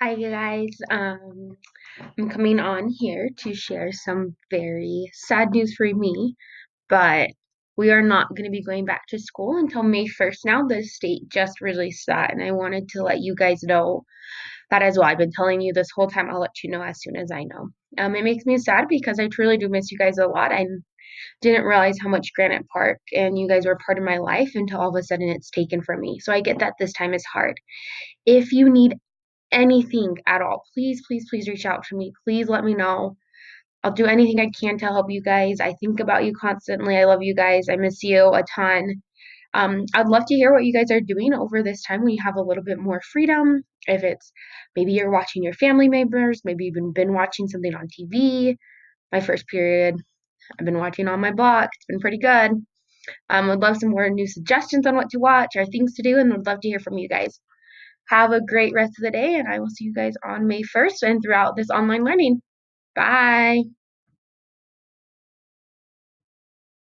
Hi guys, um, I'm coming on here to share some very sad news for me, but we are not going to be going back to school until May 1st now. The state just released that, and I wanted to let you guys know that as well. I've been telling you this whole time, I'll let you know as soon as I know. Um, it makes me sad because I truly do miss you guys a lot. I didn't realize how much Granite Park and you guys were part of my life until all of a sudden it's taken from me. So I get that this time is hard. If you need anything at all, please, please, please reach out to me. Please let me know. I'll do anything I can to help you guys. I think about you constantly. I love you guys. I miss you a ton. Um, I'd love to hear what you guys are doing over this time when you have a little bit more freedom. If it's maybe you're watching your family members, maybe you've been watching something on TV. My first period, I've been watching on my block. It's been pretty good. Um, would love some more new suggestions on what to watch or things to do, and would love to hear from you guys. Have a great rest of the day, and I will see you guys on May 1st and throughout this online learning. Bye.